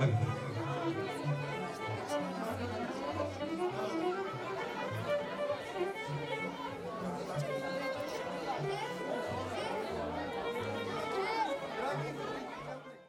Okay.